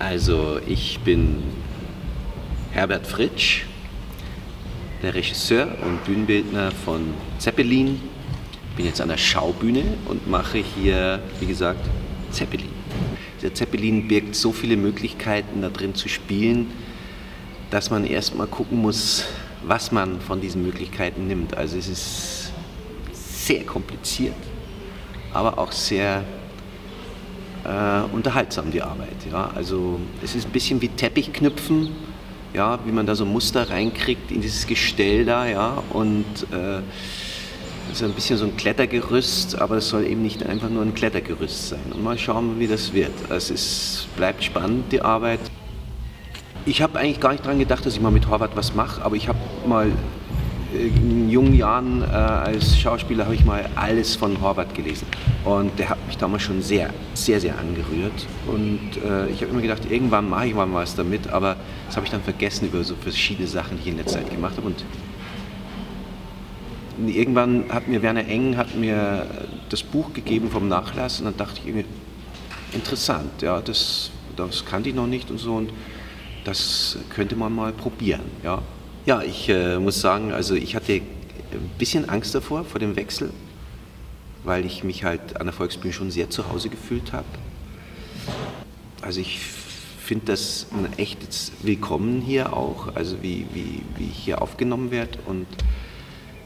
Also ich bin Herbert Fritsch, der Regisseur und Bühnenbildner von Zeppelin. Bin jetzt an der Schaubühne und mache hier, wie gesagt, Zeppelin. Der Zeppelin birgt so viele Möglichkeiten, da drin zu spielen, dass man erstmal gucken muss, was man von diesen Möglichkeiten nimmt. Also es ist sehr kompliziert, aber auch sehr äh, unterhaltsam, die Arbeit. Ja? Also es ist ein bisschen wie Teppichknüpfen, ja, wie man da so Muster reinkriegt in dieses Gestell da, ja, und äh, ist ein bisschen so ein Klettergerüst, aber es soll eben nicht einfach nur ein Klettergerüst sein. Und mal schauen, wie das wird. Es ist, bleibt spannend, die Arbeit. Ich habe eigentlich gar nicht daran gedacht, dass ich mal mit Horvath was mache, aber ich habe mal in jungen Jahren äh, als Schauspieler habe ich mal alles von Horvath gelesen. Und der hat mich damals schon sehr, sehr, sehr angerührt. Und äh, ich habe immer gedacht, irgendwann mache ich mal was damit, aber das habe ich dann vergessen über so verschiedene Sachen, die ich in letzter Zeit gemacht habe. Und irgendwann hat mir Werner Eng hat mir das Buch gegeben vom Nachlass und dann dachte ich irgendwie, interessant, ja, das, das kannte ich noch nicht und so und das könnte man mal probieren, ja. Ja, ich äh, muss sagen, also ich hatte ein bisschen Angst davor, vor dem Wechsel, weil ich mich halt an der Volksbühne schon sehr zu Hause gefühlt habe. Also ich finde das ein echtes Willkommen hier auch, also wie, wie, wie ich hier aufgenommen werde und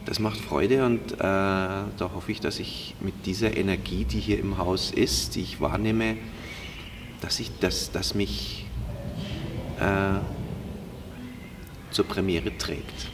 das macht Freude und äh, da hoffe ich, dass ich mit dieser Energie, die hier im Haus ist, die ich wahrnehme, dass, ich, dass, dass mich äh, zur Premiere trägt.